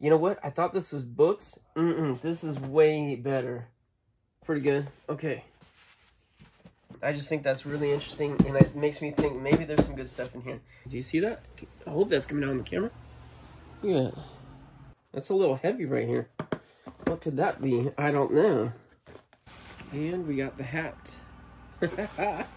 You know what? I thought this was books. Mm-mm, this is way better. Pretty good. Okay. I just think that's really interesting, and it makes me think maybe there's some good stuff in here. Do you see that? I hope that's coming out on the camera. Yeah. That's a little heavy right here. What could that be? I don't know. And we got the hat.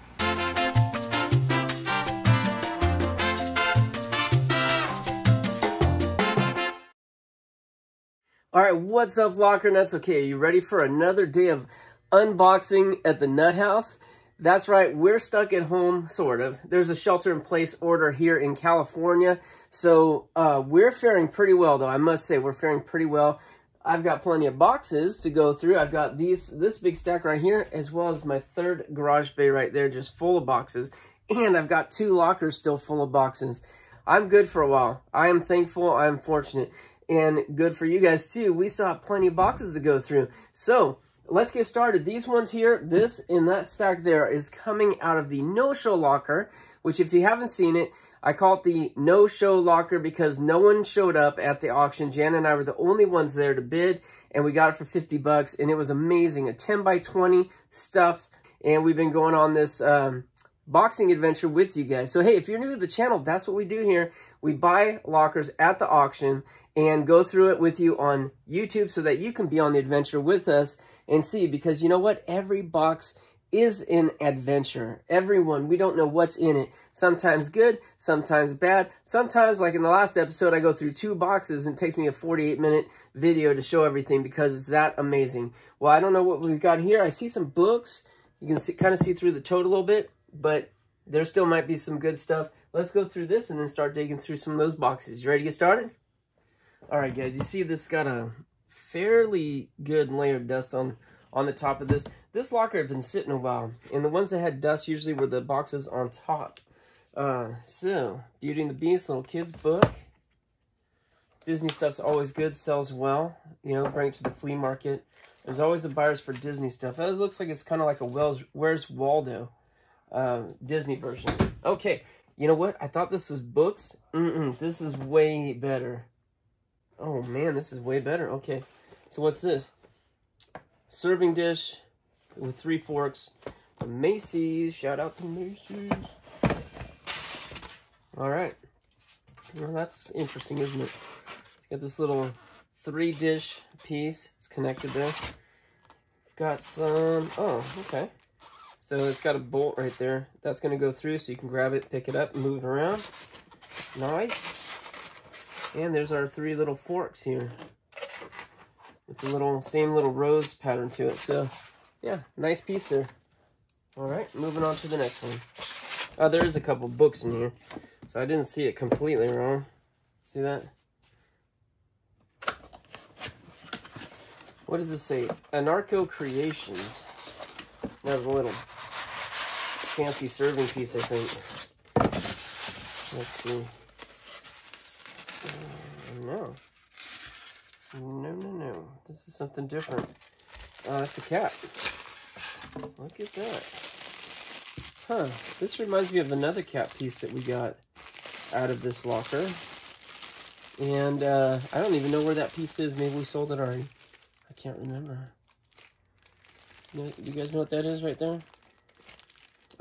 All right, what's up, Locker Nuts? Okay, are you ready for another day of unboxing at the Nut House? That's right, we're stuck at home, sort of. There's a shelter-in-place order here in California, so uh, we're faring pretty well, though. I must say, we're faring pretty well. I've got plenty of boxes to go through. I've got these this big stack right here, as well as my third garage bay right there, just full of boxes. And I've got two lockers still full of boxes. I'm good for a while. I am thankful. I am fortunate and good for you guys too. We still have plenty of boxes to go through. So let's get started. These ones here, this and that stack there is coming out of the no-show locker, which if you haven't seen it, I call it the no-show locker because no one showed up at the auction. Jan and I were the only ones there to bid, and we got it for 50 bucks, and it was amazing. A 10 by 20 stuffed, and we've been going on this um, boxing adventure with you guys. So, hey, if you're new to the channel, that's what we do here. We buy lockers at the auction, and go through it with you on YouTube so that you can be on the adventure with us and see. Because you know what? Every box is an adventure. Everyone, we don't know what's in it. Sometimes good, sometimes bad. Sometimes, like in the last episode, I go through two boxes and it takes me a 48-minute video to show everything because it's that amazing. Well, I don't know what we've got here. I see some books. You can see, kind of see through the tote a little bit, but there still might be some good stuff. Let's go through this and then start digging through some of those boxes. You ready to get started? All right, guys, you see this got a fairly good layer of dust on, on the top of this. This locker had been sitting a while, and the ones that had dust usually were the boxes on top. Uh, so, Beauty and the Beast, little kids book. Disney stuff's always good, sells well. You know, bring it to the flea market. There's always a buyers for Disney stuff. That looks like it's kind of like a Wells, Where's Waldo uh, Disney version. Okay, you know what? I thought this was books. Mm -mm, this is way better. Oh man, this is way better. Okay, so what's this? Serving dish with three forks. Macy's. Shout out to Macy's. All right. Well, that's interesting, isn't it? Got this little three dish piece. It's connected there. Got some. Oh, okay. So it's got a bolt right there. That's going to go through so you can grab it, pick it up, move it around. Nice. And there's our three little forks here. With the little, same little rose pattern to it. So, yeah, nice piece there. Alright, moving on to the next one. Oh, there is a couple books in here. So I didn't see it completely wrong. See that? What does this say? Anarcho Creations. There's a little fancy serving piece, I think. Let's see. No. No, no, no. This is something different. Uh, it's a cat. Look at that. Huh. This reminds me of another cat piece that we got out of this locker. And uh, I don't even know where that piece is. Maybe we sold it already. I can't remember. Know, you guys know what that is right there?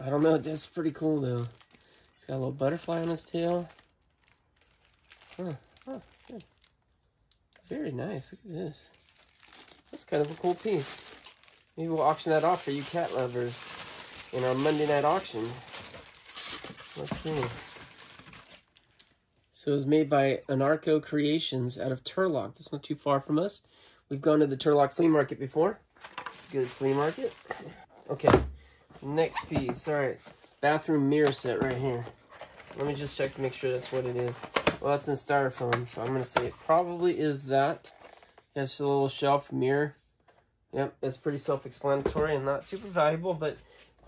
I don't know. That's pretty cool, though. It's got a little butterfly on his tail. Huh. Oh, good. Very nice. Look at this. That's kind of a cool piece. Maybe we'll auction that off for you cat lovers in our Monday night auction. Let's see. So it was made by Anarcho Creations out of Turlock. That's not too far from us. We've gone to the Turlock flea market before. Good flea market. Okay, next piece. All right, bathroom mirror set right here. Let me just check to make sure that's what it is. Well, that's in styrofoam, so I'm going to say it probably is that. It's a little shelf mirror. Yep, that's pretty self-explanatory and not super valuable, but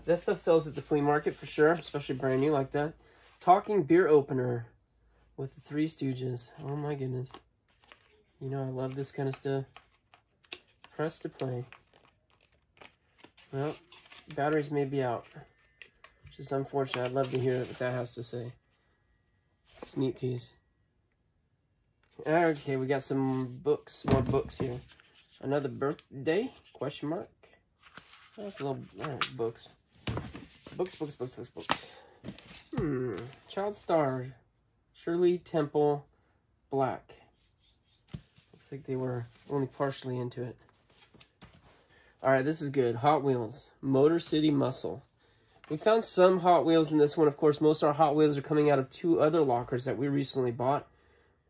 that stuff sells at the flea market for sure, especially brand new like that. Talking beer opener with the Three Stooges. Oh my goodness. You know, I love this kind of stuff. Press to play. Well, batteries may be out, which is unfortunate. I'd love to hear what that has to say. It's neat piece. Okay, we got some books, more books here. Another birthday? Question mark. That's a little books. Books, books, books, books, books. Hmm. Child star. Shirley Temple Black. Looks like they were only partially into it. Alright, this is good. Hot Wheels. Motor City Muscle. We found some Hot Wheels in this one. Of course, most of our Hot Wheels are coming out of two other lockers that we recently bought.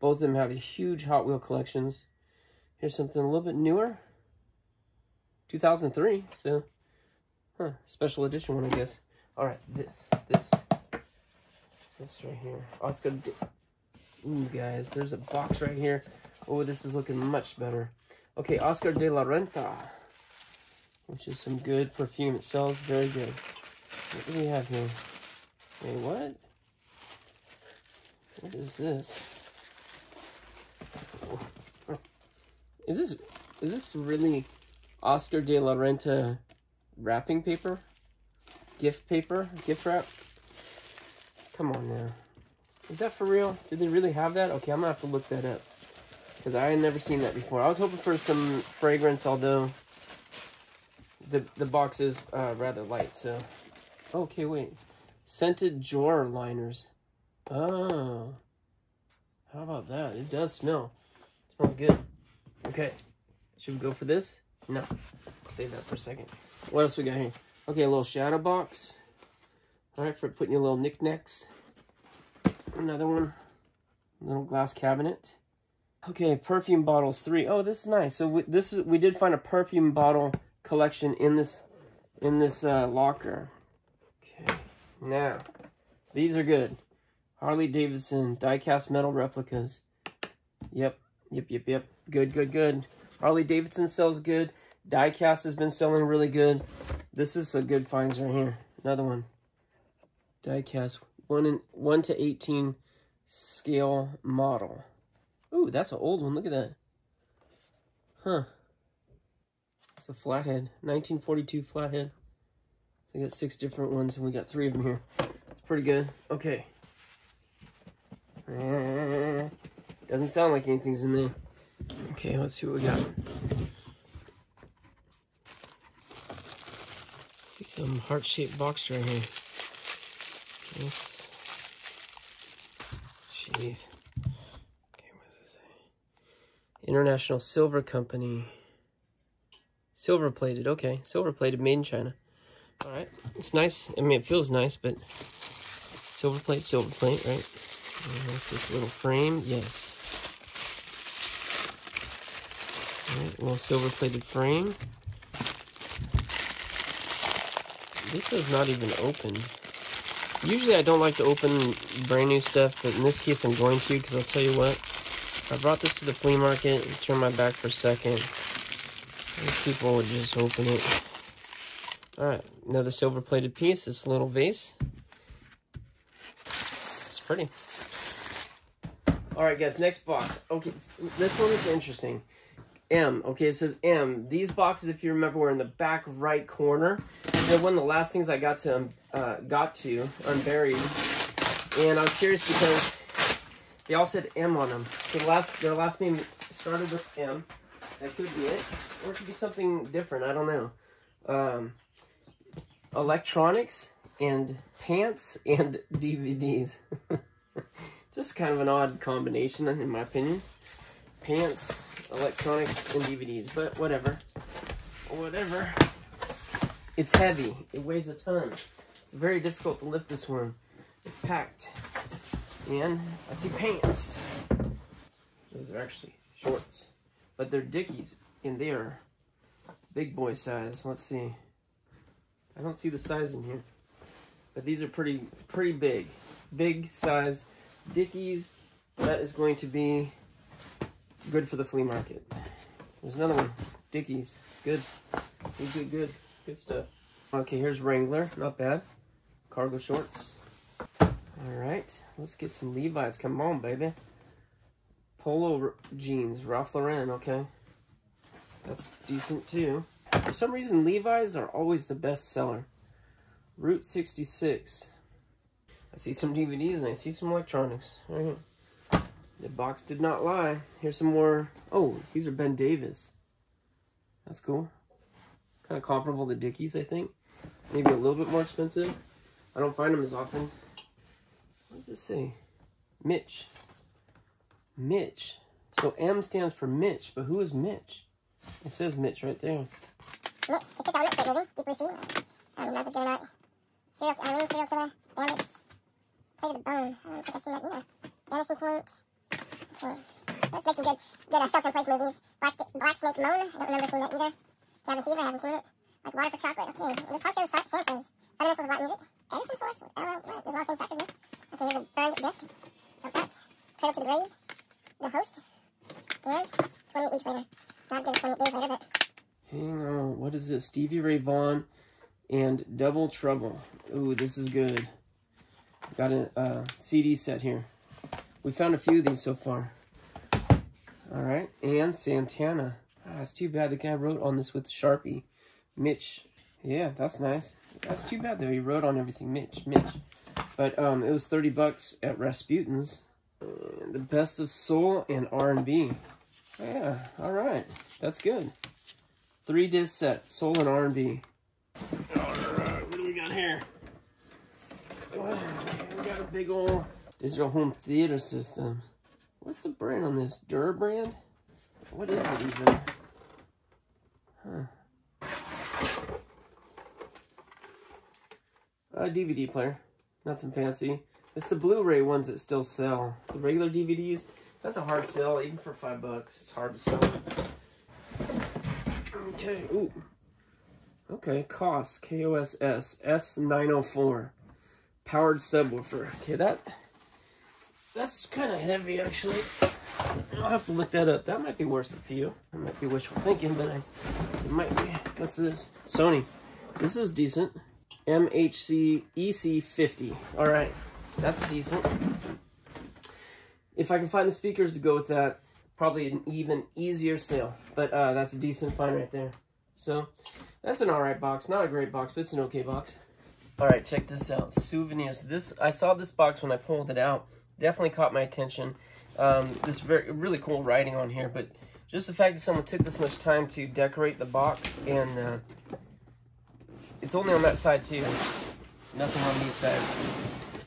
Both of them have huge Hot Wheel collections. Here's something a little bit newer. 2003, so, huh, special edition one, I guess. All right, this, this, this right here. Oh, Oscar, De ooh, guys, there's a box right here. Oh, this is looking much better. Okay, Oscar de la Renta, which is some good perfume. It sells very good. What do we have here? Wait, what? What is this? Is this is this really Oscar de la Renta wrapping paper? Gift paper? Gift wrap? Come on now. Is that for real? Did they really have that? Okay, I'm gonna have to look that up. Because I had never seen that before. I was hoping for some fragrance, although the the box is uh, rather light, so Okay, wait. Scented drawer liners. Oh. How about that? It does smell. Smells good. Okay. Should we go for this? No. Save that for a second. What else we got here? Okay, a little shadow box. All right, for putting your little knickknacks. Another one. Little glass cabinet. Okay, perfume bottles three. Oh, this is nice. So we, this is we did find a perfume bottle collection in this in this uh, locker. Okay, now, these are good. Harley Davidson die-cast metal replicas. Yep, yep, yep, yep. Good, good, good. Harley Davidson sells good. Die-cast has been selling really good. This is a good finds right here. Another one. Die-cast. 1, in, 1 to 18 scale model. Ooh, that's an old one. Look at that. Huh. It's a flathead. 1942 flathead. I got six different ones, and we got three of them here. It's pretty good. Okay. Doesn't sound like anything's in there. Okay, let's see what we got. See some heart-shaped box right here. This. Jeez. Okay, what does this say? International Silver Company. Silver plated, okay. Silver plated, made in China. All right, it's nice. I mean, it feels nice, but silver plate, silver plate, right? And what's this little frame? Yes. All right, little silver plated frame. This is not even open. Usually I don't like to open brand new stuff, but in this case I'm going to because I'll tell you what. I brought this to the flea market turned my back for a second. These people would just open it. Alright, another silver plated piece. This little vase. It's pretty. Alright guys, next box. Okay, this one is interesting. M. Okay, it says M. These boxes, if you remember, were in the back right corner. They're one of the last things I got to um, uh, got to unburied, and I was curious because they all said M on them. So the last their last name started with M. That could be it, or it could be something different. I don't know. Um, electronics and pants and DVDs. Just kind of an odd combination, in my opinion. Pants, electronics, and DVDs, but whatever. Whatever. It's heavy. It weighs a ton. It's very difficult to lift this one. It's packed. And I see pants. Those are actually shorts. But they're Dickies, and they are big boy size. Let's see. I don't see the size in here. But these are pretty, pretty big. Big size Dickies. That is going to be good for the flea market. There's another one. Dickies. Good. Good, good, good. Good stuff. Okay, here's Wrangler. Not bad. Cargo shorts. Alright. Let's get some Levi's. Come on, baby. Polo jeans. Ralph Lauren. Okay. That's decent, too. For some reason, Levi's are always the best seller. Route 66. I see some DVDs and I see some electronics. Right The box did not lie. Here's some more. Oh, these are Ben Davis. That's cool. Kind of comparable to Dickies, I think. Maybe a little bit more expensive. I don't find them as often. What does this say? Mitch. Mitch. So M stands for Mitch, but who is Mitch? It says Mitch right there. Mitch, movie, Deep Blue Sea. I don't know if it's good or not. Serial, I mean, serial killer, bandits, play the bone. I don't think I've seen that either. Vanishing Point. Let's make some good, good uh, shelter place movies. Black, Black Snake Moan. I don't remember seeing that either. Cabin Fever, I haven't seen it. Like Water for Chocolate. Okay. This Pancho Sa- Sanchez. Fundamentals of Black Music. Edison Force. Well, there's a lot of things factors in. Okay, here's a burned disc. Of that. Cradle to the Grave. The Host. And 28 weeks later. It's not as good as 28 days later, but Hang on. What is this? Stevie Ray Vaughan and Double Trouble. Ooh, this is good. Got a uh, CD set here. We found a few of these so far. All right. And Santana. Ah, it's too bad the guy wrote on this with Sharpie. Mitch. Yeah, that's nice. That's too bad though. He wrote on everything. Mitch, Mitch. But um, it was 30 bucks at Rasputin's. And the best of soul and R&B. Yeah, all right. That's good. Three disc set, soul and R&B. Alright, what do we got here? Oh, we got a big old digital home theater system. What's the brand on this? Durabrand? What is it even? Huh. A DVD player. Nothing fancy. It's the Blu-ray ones that still sell. The regular DVDs, that's a hard sell, even for five bucks. It's hard to sell. Okay, ooh. Okay, Koss, K-O-S-S, S904. Powered subwoofer. Okay, that, that's kind of heavy, actually. I'll have to look that up. That might be worse than for you. That might be wishful thinking, but I, it might be. What's this? Sony. This is decent. MHC EC50. All right, that's decent. If I can find the speakers to go with that, probably an even easier sale. But uh, that's a decent find right there. So that's an all right box. Not a great box, but it's an okay box. All right, check this out. Souvenirs. This I saw this box when I pulled it out. Definitely caught my attention. Um, this very really cool writing on here, but just the fact that someone took this much time to decorate the box and uh, it's only on that side too. There's nothing on these sides.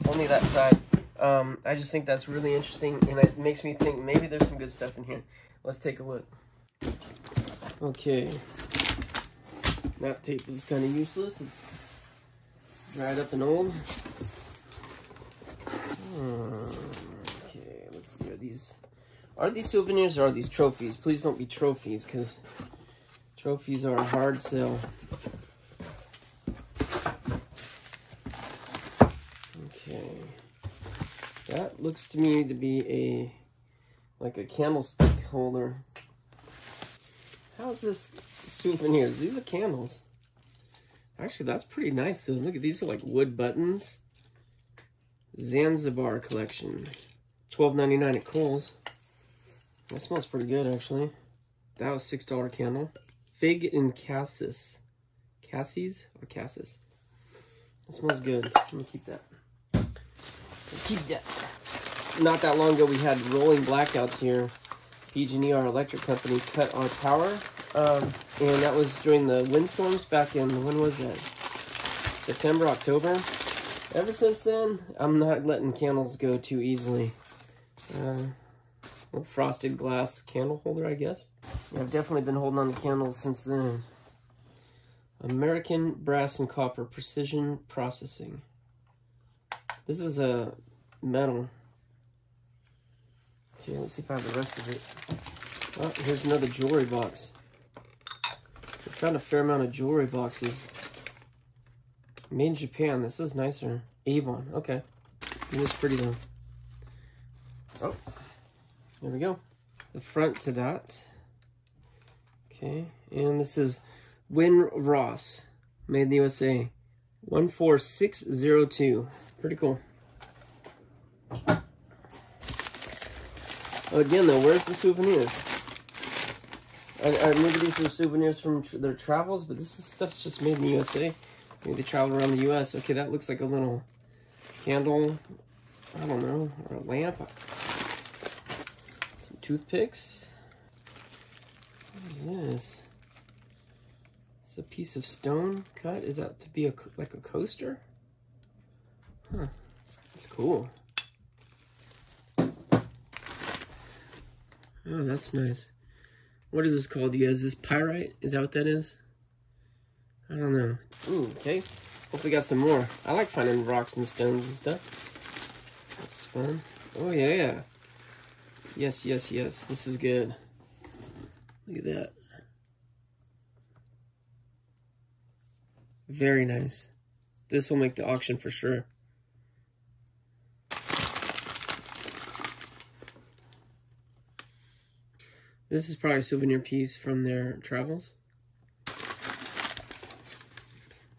Only that side. Um, I just think that's really interesting, and it makes me think maybe there's some good stuff in here. Let's take a look. Okay. That tape is kind of useless. It's dried up and old. Okay, let's see. Are these are these souvenirs or are these trophies? Please don't be trophies, because trophies are a hard sell. Okay. That looks to me to be a like a candlestick holder. How is this souvenirs? These are candles. Actually, that's pretty nice. Look at these are like wood buttons. Zanzibar collection. Twelve ninety nine at Kohl's. That smells pretty good actually. That was six dollar candle. Fig and cassis. Cassis or cassis? It smells good. Let me keep that. Keep that. Not that long ago, we had rolling blackouts here. PG&E, our electric company, cut our power, um, and that was during the windstorms back in when was that? September, October. Ever since then, I'm not letting candles go too easily. Uh, frosted glass candle holder, I guess. I've definitely been holding on to candles since then. American Brass and Copper Precision Processing. This is a metal. Okay, let's see if I have the rest of it. Oh, here's another jewelry box. I found a fair amount of jewelry boxes. Made in Japan. This is nicer. Avon. Okay. It is pretty though. Oh, there we go. The front to that. Okay, and this is Winross, made in the USA. 14602. Pretty cool. Again, though, where's the souvenirs? I, I maybe these are souvenirs from tr their travels, but this is, stuff's just made in the USA. Maybe they travel around the U.S. Okay, that looks like a little candle. I don't know, or a lamp. Some toothpicks. What is this? It's a piece of stone cut. Is that to be a like a coaster? Huh. It's, it's cool. Oh, that's nice. What is this called, you guys? Is this pyrite? Is that what that is? I don't know. Ooh, okay. Hopefully got some more. I like finding rocks and stones and stuff. That's fun. Oh, yeah. Yes, yes, yes. This is good. Look at that. Very nice. This will make the auction for sure. This is probably a souvenir piece from their travels.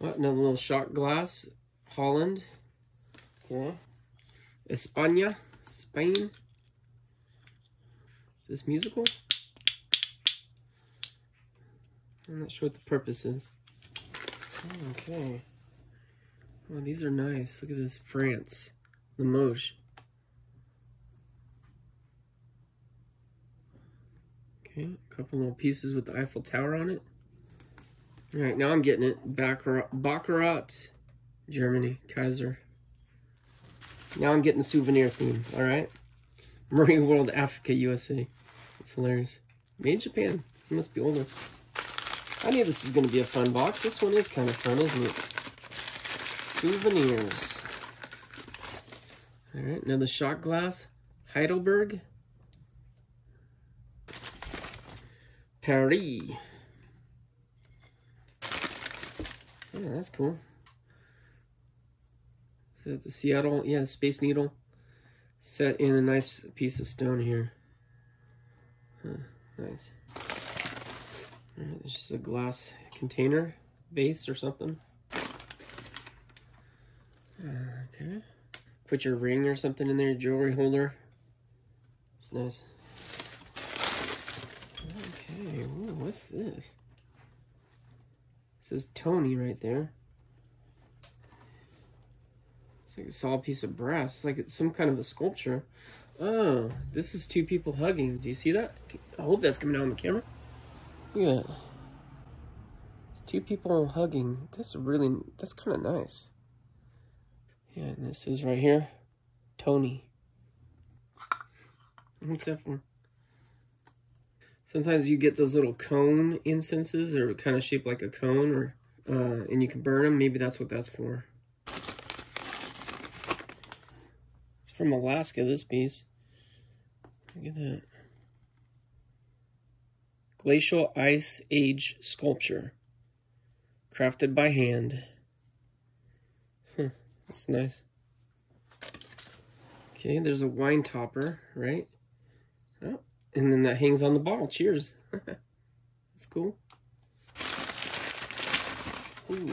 Oh, another little shot glass. Holland. Okay. España. Spain. Is this musical? I'm not sure what the purpose is. Oh, okay. Oh, these are nice. Look at this. France. Limoges. Okay, a couple little pieces with the Eiffel Tower on it. All right, now I'm getting it. Baccarat, Germany, Kaiser. Now I'm getting the souvenir theme, all right? Marine World, Africa, USA. It's hilarious. Made in Japan. It must be older. I knew this was going to be a fun box. This one is kind of fun, isn't it? Souvenirs. All right, another shot glass. Heidelberg. Paris. Yeah, that's cool. So the Seattle, yeah, Space Needle set in a nice piece of stone here. Huh, nice. Alright, it's just a glass container base or something. Okay. Put your ring or something in there, jewelry holder. It's nice. Okay, Ooh, what's this? Says Tony right there. It's like a solid piece of brass. It's like it's some kind of a sculpture. Oh, this is two people hugging. Do you see that? I hope that's coming out on the camera. Yeah. It's two people hugging. That's really, that's kind of nice. Yeah, and this is right here. Tony. What's that for? Sometimes you get those little cone incenses. They're kind of shaped like a cone, or uh, and you can burn them. Maybe that's what that's for. It's from Alaska, this piece. Look at that. Glacial Ice Age sculpture. Crafted by hand. Huh, that's nice. Okay, there's a wine topper, right? And then that hangs on the bottle. Cheers. That's cool. Ooh.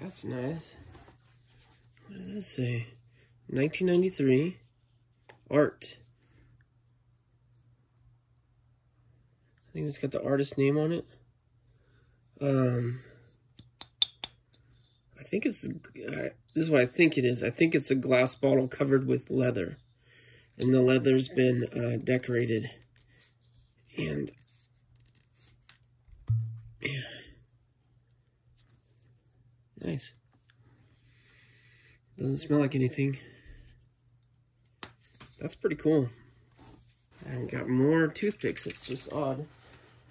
That's nice. What does this say? 1993. Art. I think it's got the artist name on it. Um, I think it's, uh, this is what I think it is. I think it's a glass bottle covered with leather and the leather's been uh, decorated. And yeah nice. Doesn't smell like anything. That's pretty cool. I got more toothpicks. It's just odd.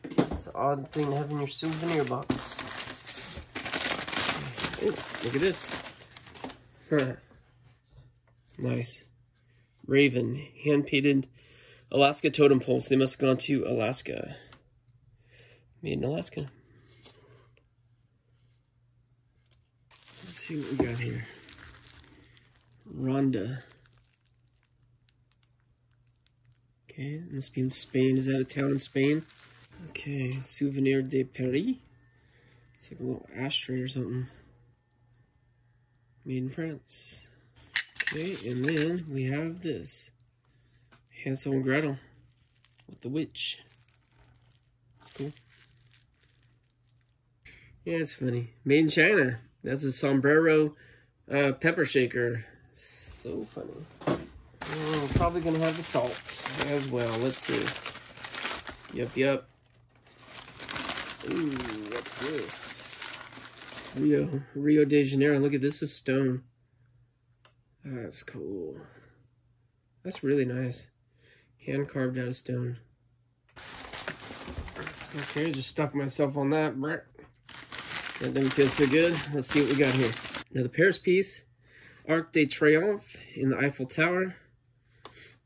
It's an odd thing to have in your souvenir box. Ooh, look at this. Nice Raven, hand-painted Alaska totem poles. They must have gone to Alaska. Made in Alaska. Let's see what we got here. Ronda. Okay, must be in Spain. Is that a town in Spain? Okay, Souvenir de Paris. It's like a little ashtray or something. Made in France. Okay, and then we have this. Hansel and Gretel with the witch. It's cool. Yeah, it's funny. Made in China. That's a sombrero uh, pepper shaker. So funny. Oh, probably gonna have the salt as well. Let's see. Yep, yep. Ooh, what's this? Rio, Rio de Janeiro. Look at this is stone. That's cool. That's really nice. Hand carved out of stone. Okay, just stuck myself on that. That doesn't feel so good. Let's see what we got here. Another Paris piece. Arc de Triomphe in the Eiffel Tower.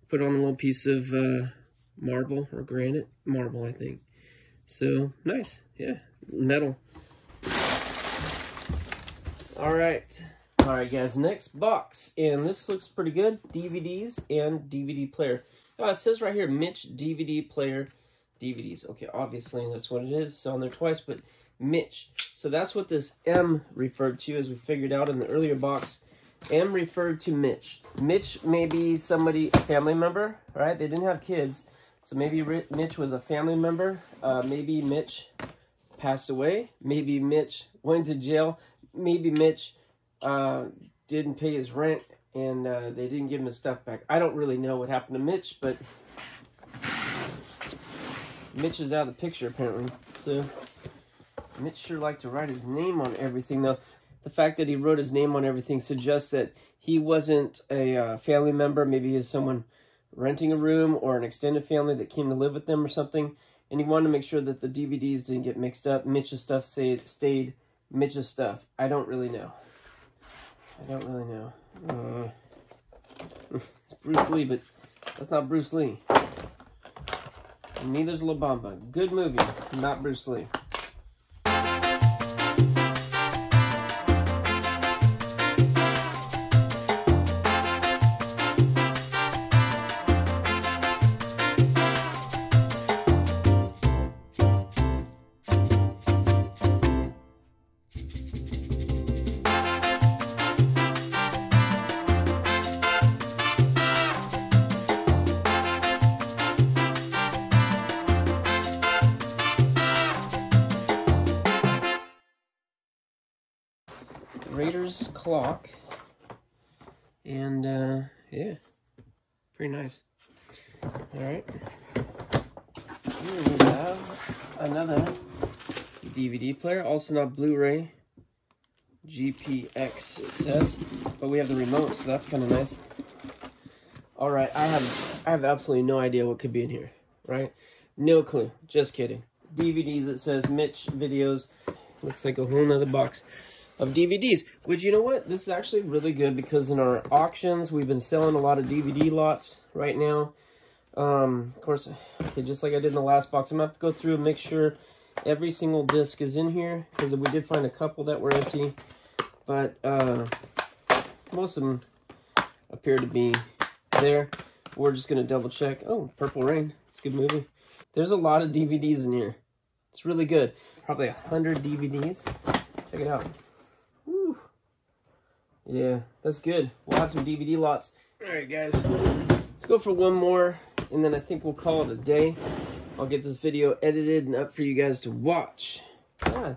Put on a little piece of uh, marble or granite. Marble, I think. So, nice. Yeah, metal. All right. All right, guys, next box. And this looks pretty good. DVDs and DVD player. Oh, it says right here, Mitch DVD player DVDs. Okay, obviously that's what it is. It's on there twice, but Mitch. So that's what this M referred to, as we figured out in the earlier box. M referred to Mitch. Mitch may be somebody, a family member, right? They didn't have kids. So maybe Mitch was a family member. Uh, maybe Mitch passed away. Maybe Mitch went to jail. Maybe Mitch uh, didn't pay his rent and uh, they didn't give him his stuff back. I don't really know what happened to Mitch, but Mitch is out of the picture apparently. So Mitch sure liked to write his name on everything, though. The fact that he wrote his name on everything suggests that he wasn't a uh, family member. Maybe he's someone renting a room or an extended family that came to live with them or something. And he wanted to make sure that the DVDs didn't get mixed up. Mitch's stuff stayed Mitch's stuff. I don't really know. I don't really know. Uh, it's Bruce Lee, but that's not Bruce Lee. Neither's La Bamba. Good movie, not Bruce Lee. Raiders clock. And, uh, yeah, pretty nice. All right. Here we have another DVD player, also not Blu-ray. GPX, it says. But we have the remote, so that's kind of nice. All right, I have I have absolutely no idea what could be in here, right? No clue. Just kidding. DVDs, it says Mitch Videos. Looks like a whole nother box of DVDs, which you know what? This is actually really good because in our auctions, we've been selling a lot of DVD lots right now. Um, of course, okay, just like I did in the last box, I'm going to have to go through and make sure every single disc is in here because we did find a couple that were empty, but uh, most of them appear to be there. We're just going to double check. Oh, Purple Rain. It's a good movie. There's a lot of DVDs in here. It's really good. Probably a 100 DVDs. Check it out. Yeah, that's good. We'll have some DVD lots. All right, guys. Let's go for one more, and then I think we'll call it a day. I'll get this video edited and up for you guys to watch. Yeah,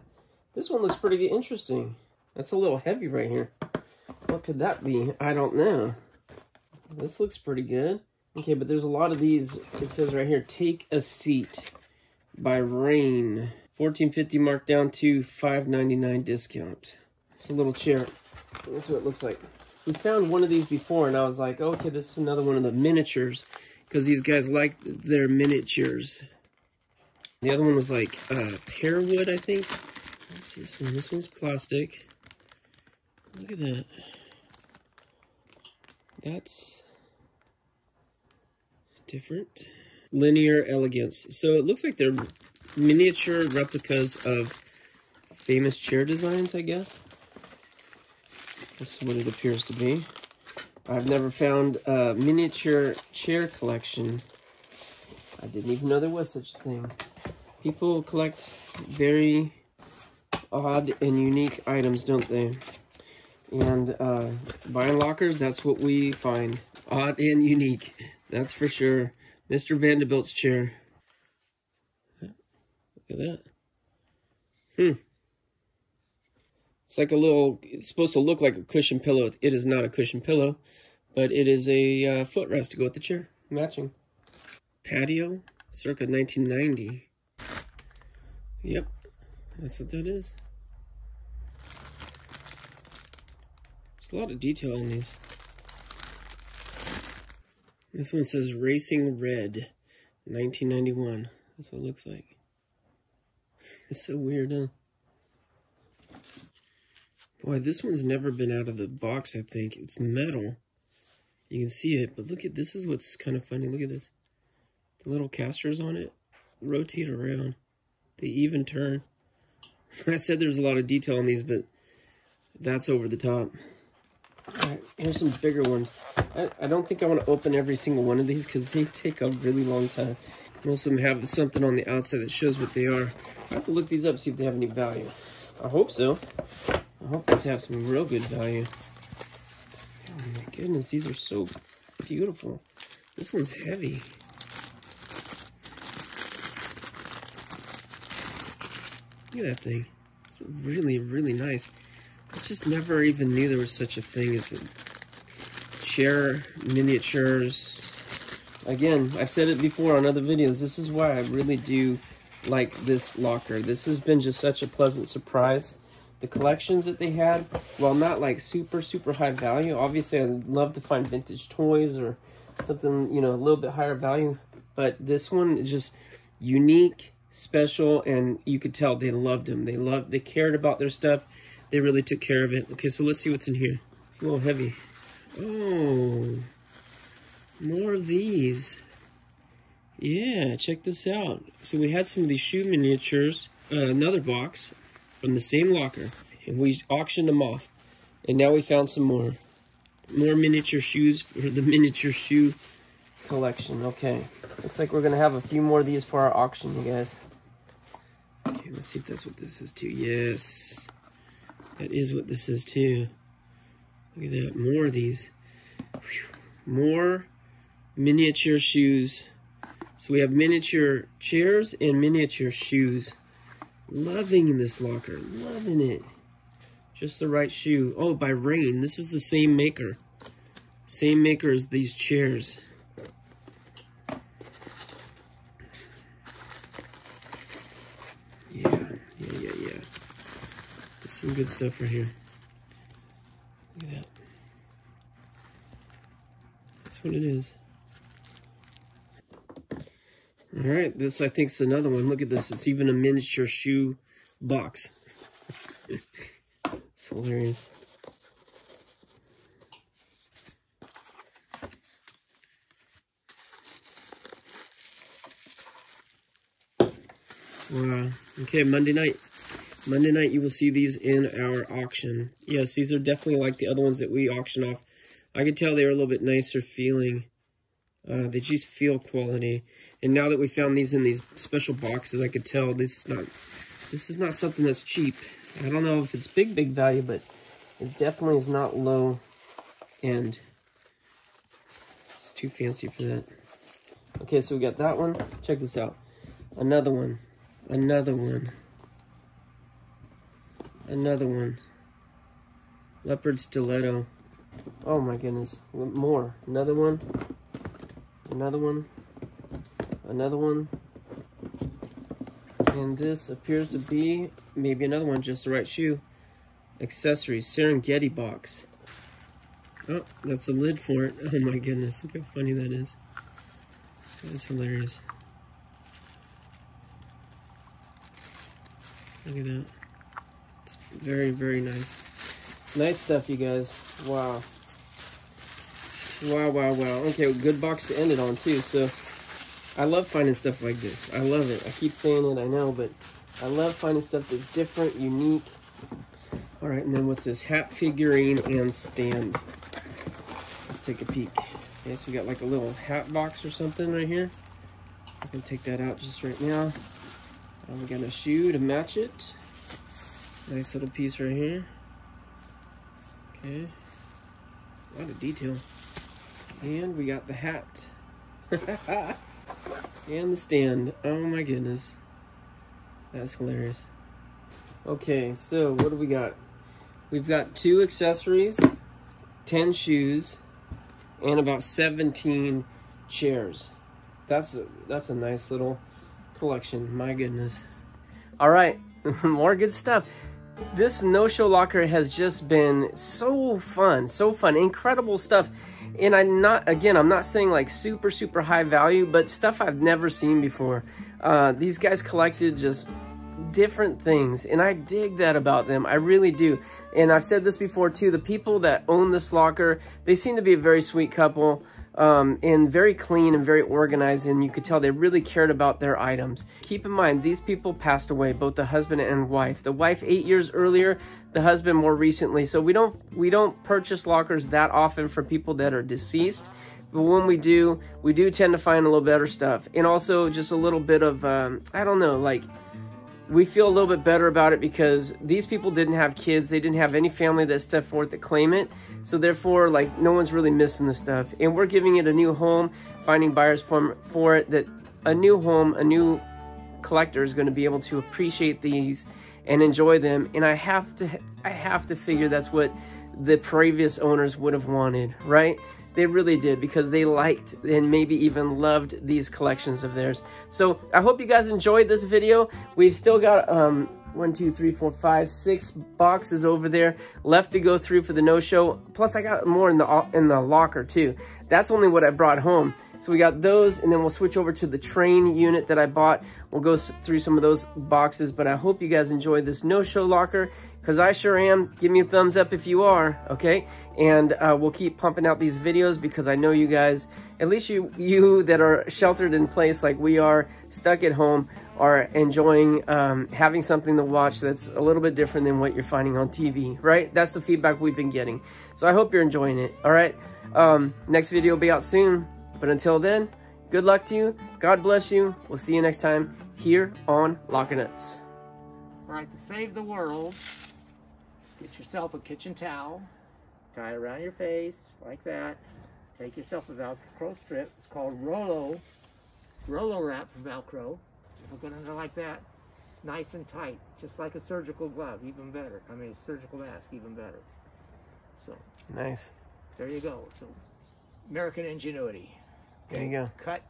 this one looks pretty interesting. That's a little heavy right here. What could that be? I don't know. This looks pretty good. Okay, but there's a lot of these. It says right here, Take a Seat by Raine. 1450 marked down to 599 discount. It's a little chair. That's what it looks like. We found one of these before, and I was like, okay, this is another one of the miniatures, because these guys like their miniatures. The other one was like uh, pear wood, I think. What's this one? This one's plastic. Look at that. That's different. Linear elegance. So it looks like they're miniature replicas of famous chair designs, I guess. This is what it appears to be. I've never found a miniature chair collection. I didn't even know there was such a thing. People collect very odd and unique items, don't they? And uh, buying lockers, that's what we find. Odd and unique. That's for sure. Mr. Vanderbilt's chair. Look at that. Hmm. It's like a little, it's supposed to look like a cushion pillow. It is not a cushion pillow. but it is a uh, footrest to go with the chair, matching. Patio, circa 1990. Yep, that's what that is. There's a lot of detail in these. This one says Racing Red, 1991. That's what it looks like. It's so weird, huh? Boy, this one's never been out of the box, I think. It's metal. You can see it, but look at this is what's kind of funny. Look at this. The little casters on it rotate around. They even turn. I said there's a lot of detail on these, but that's over the top. Here's some bigger ones. I, I don't think I want to open every single one of these because they take a really long time. Most of them have something on the outside that shows what they are. I have to look these up, see if they have any value. I hope so. I hope these have some real good value. Oh my goodness, these are so beautiful. This one's heavy. Look at that thing. It's really, really nice. I just never even knew there was such a thing as a chair miniatures. Again, I've said it before on other videos. This is why I really do like this locker. This has been just such a pleasant surprise. The collections that they had, while not like super, super high value, obviously I'd love to find vintage toys or something, you know, a little bit higher value. But this one is just unique, special, and you could tell they loved them. They loved, they cared about their stuff. They really took care of it. Okay, so let's see what's in here. It's a little heavy. Oh, more of these. Yeah, check this out. So we had some of these shoe miniatures, uh, another box from the same locker, and we auctioned them off. And now we found some more. More miniature shoes for the miniature shoe collection. Okay, looks like we're going to have a few more of these for our auction, you guys. Okay, let's see if that's what this is too. Yes, that is what this is too. Look at that, more of these. Whew. More miniature shoes. So we have miniature chairs and miniature shoes. Loving this locker, loving it. Just the right shoe. Oh, by Raine. This is the same maker. Same maker as these chairs. Yeah, yeah, yeah, yeah. There's some good stuff right here. Look at that. That's what it is. All right, this I think is another one. Look at this. It's even a miniature shoe box. it's hilarious. Wow. Okay, Monday night. Monday night you will see these in our auction. Yes, these are definitely like the other ones that we auctioned off. I could tell they were a little bit nicer feeling. Uh, they just feel quality. And now that we found these in these special boxes, I could tell this is not this is not something that's cheap. I don't know if it's big, big value, but it definitely is not low end. It's too fancy for that. Okay, so we got that one. Check this out. Another one. Another one. Another one. Leopard stiletto. Oh my goodness. More. Another one. Another one. Another one. And this appears to be maybe another one, just the right shoe. Accessories, Serengeti box. Oh, that's a lid for it. Oh my goodness, look how funny that is. That's hilarious. Look at that. It's very, very nice. Nice stuff, you guys. Wow. Wow, wow, wow. Okay, good box to end it on, too. So, I love finding stuff like this. I love it. I keep saying it, I know, but I love finding stuff that's different, unique. All right, and then what's this? Hat figurine and stand. Let's take a peek. Okay, so we got like a little hat box or something right here. I can take that out just right now. Uh, we got a shoe to match it. Nice little piece right here. Okay. A lot of detail. And we got the hat. and the stand. Oh my goodness. That's hilarious. Okay, so what do we got? We've got two accessories, 10 shoes, and about 17 chairs. That's a, that's a nice little collection. My goodness. All right, more good stuff. This no-show locker has just been so fun, so fun, incredible stuff. And I'm not, again, I'm not saying like super, super high value, but stuff I've never seen before. Uh, these guys collected just different things, and I dig that about them. I really do. And I've said this before too, the people that own this locker, they seem to be a very sweet couple um, and very clean and very organized. And you could tell they really cared about their items. Keep in mind, these people passed away, both the husband and wife. The wife eight years earlier, the husband more recently. So we don't, we don't purchase lockers that often for people that are deceased. But when we do, we do tend to find a little better stuff. And also just a little bit of, um, I don't know, like we feel a little bit better about it because these people didn't have kids. They didn't have any family that stepped forth to claim it. So therefore, like, no one's really missing the stuff. And we're giving it a new home, finding buyers for, for it, that a new home, a new collector is going to be able to appreciate these and enjoy them. And I have to, I have to figure that's what the previous owners would have wanted, right? They really did because they liked and maybe even loved these collections of theirs. So I hope you guys enjoyed this video. We've still got um, one, two, three, four, five, six boxes over there left to go through for the no-show. Plus I got more in the, in the locker too. That's only what I brought home. So we got those and then we'll switch over to the train unit that I bought. We'll go through some of those boxes, but I hope you guys enjoyed this no-show locker because I sure am. Give me a thumbs up if you are, okay? And uh, we'll keep pumping out these videos because I know you guys, at least you, you that are sheltered in place like we are, stuck at home, are enjoying um, having something to watch that's a little bit different than what you're finding on TV, right? That's the feedback we've been getting. So I hope you're enjoying it, all right? Um, next video will be out soon. But until then, good luck to you. God bless you. We'll see you next time here on Locker Nuts. All right, to save the world, get yourself a kitchen towel, tie it around your face like that. Take yourself a Velcro strip. It's called Rolo, Rolo wrap from Velcro. Hook it under like that. It's nice and tight, just like a surgical glove, even better. I mean, a surgical mask, even better. So Nice. there you go. So American ingenuity. There you go. Cut